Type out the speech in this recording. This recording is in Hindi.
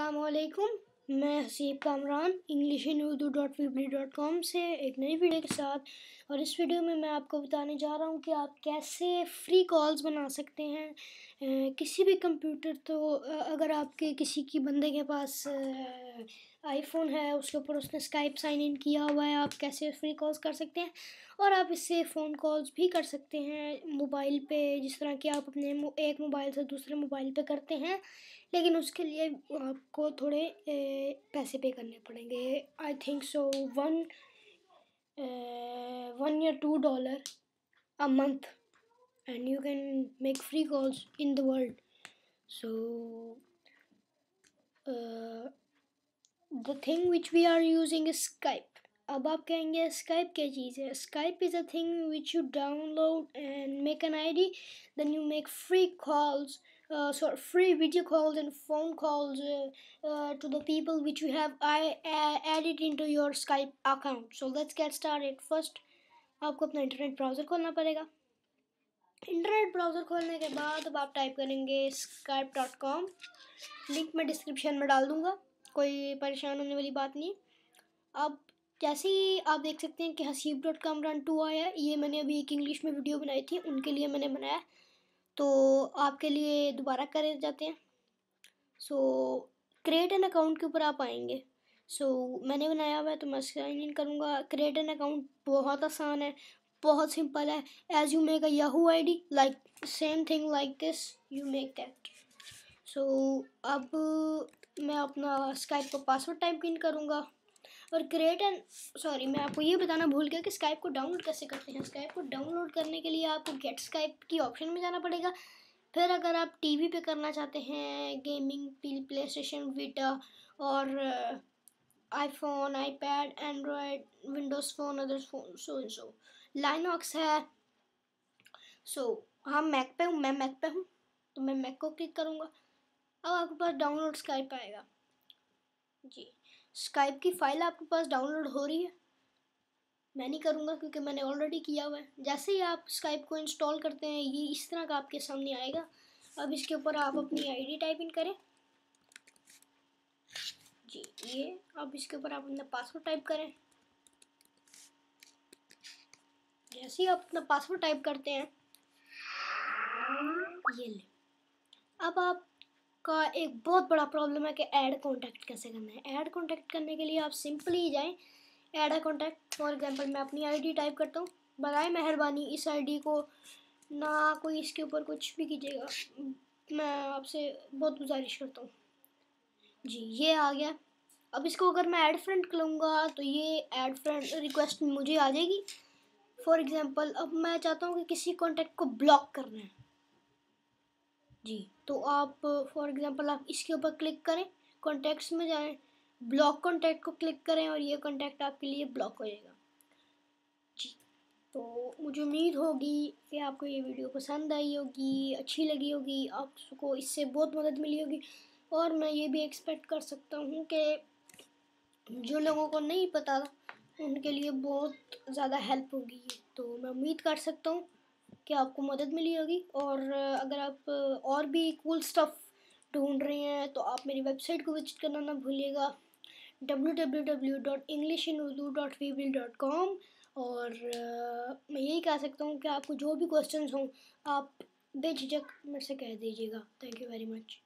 असलकुम मैं Haseeb Kamran English in Urdu dot Weebly dot com से एक नई वीडियो के साथ। और इस वीडियो में मैं आपको बताने जा रहा हूँ कि आप कैसे फ्री कॉल्स बना सकते हैं। किसी भी कंप्यूटर तो अगर आपके किसी की बंदे के पास आईफोन है, उसके ऊपर उसने स्काइप साइन इन किया हुआ है, आप कैसे फ्री कॉल्स कर सकते हैं? और आप इससे फ़ोन कॉल्स भी कर सकते हैं मोबाइल पे, जिस तरह कि आप अपने एक मोबाइल से दूसरे मोबाइल पे करते हैं, लेकिन उसके लिए आपको थोड़े पैसे पे करने पड़ेंगे। I think so one one या two dollar a month and you can make free calls in the world so the thing which we are using Skype अब आप कहेंगे स्काइप क्या चीज़ है? Skype is a thing which you download and make an I D then you make free calls sort of free video calls and phone calls uh, uh, to the people which you have I, added into your Skype account. So let's. First आपको अपना इंटरनेट ब्राउज़र खोलना पड़ेगा। इंटरनेट ब्राउज़र खोलने के बाद अब आप टाइप करेंगे स्काइप डॉट कॉम लिंक मैं डिस्क्रिप्शन में डाल दूँगा। कोई परेशान होने वाली बात नहीं अब जैसे ही आप देख सकते हैं कि हसीब डॉट कॉम रन टू आया ये मैंने अभी एक इंग्लिश में वीडियो बनाई थी उनके लिए मैंने बनाया। तो आपके लिए दोबारा करे जाते हैं। सो क्रिएट एन अकाउंट के ऊपर आप आएँगे। सो so, मैंने बनाया हुआ है तो मैं साइन इन करूँगा। क्रिएट एन अकाउंट बहुत आसान है बहुत सिंपल है। As you make a Yahoo I D like same thing like this you make that so so, अब मैं अपना स्काइप का पासवर्ड टाइप इन करूँगा। और क्रिएट एंड सॉरी मैं आपको ये बताना भूल गया कि स्काइप को डाउनलोड कैसे करते हैं। स्काइप को डाउनलोड करने के लिए आपको गेट स्काइप की ऑप्शन में जाना पड़ेगा। फिर अगर आप टीवी पे करना चाहते हैं गेमिंग प्ले स्टेशन वीटा और iPhone iPad Android Windows phone other phone so so Linux है। सो so, हाँ मैक पे हूँ मैं मैक पे हूँ तो मैं मैक को क्लिक करूँगा। अब आपके पास डाउनलोड स्काइप आएगा। जी। स्काइप की फ़ाइल आपके पास डाउनलोड हो रही है। मैं नहीं करूँगा क्योंकि मैंने ऑलरेडी किया हुआ है। जैसे ही आप स्काइप को इंस्टॉल करते हैं, ये इस तरह का आपके सामने आएगा। अब इसके ऊपर आप अपनी आईडी टाइप इन करें। जी, ये। अब इसके ऊपर आप अपना पासवर्ड टाइप करें। जैसे ही आप अपना पासवर्ड टाइप करते हैं, ये ले। अब आप का एक बहुत बड़ा प्रॉब्लम है कि ऐड कॉन्टैक्ट कैसे करना है। ऐड कॉन्टैक्ट करने के लिए आप सिंपली जाएँ। Add a contact for example मैं अपनी आईडी टाइप करता हूँ। बरए मेहरबानी। इस आईडी को ना कोई इसके ऊपर कुछ भी कीजिएगा। मैं आपसे बहुत गुजारिश करता हूँ। जी, ये आ गया। अब इसको अगर मैं ऐड फ्रेंड करूँगा तो ये ऐड फ्रेंड रिक्वेस्ट मुझे आ जाएगी। फॉर एग्ज़ाम्पल अब मैं चाहता हूँ कि किसी कॉन्टैक्ट को ब्लॉक करना है। जी। तो आप फॉर एग्ज़ाम्पल आप इसके ऊपर क्लिक करें कॉन्टैक्ट्स में जाएँ ब्लॉक कॉन्टैक्ट को क्लिक करें और ये कॉन्टैक्ट आपके लिए ब्लॉक हो जाएगा। जी तो मुझे उम्मीद होगी कि आपको ये वीडियो पसंद आई होगी, अच्छी लगी होगी, आपको इससे बहुत मदद मिली होगी और मैं ये भी एक्सपेक्ट कर सकता हूँ कि जो लोगों को नहीं पता, उनके लिए बहुत ज़्यादा हेल्प होगी तो मैं उम्मीद कर सकता हूँ कि आपको मदद मिली होगी। और अगर आप और भी कूल स्टफ़ ढूंढ रहे हैं तो आप मेरी वेबसाइट को विज़िट करना ना भूलिएगा। W W W dot in Urdu dot com और मैं यही कह सकता हूँ कि आपको जो भी क्वेश्चन हों, आप बेझिझक मेरे से कह दीजिएगा। Thank you very much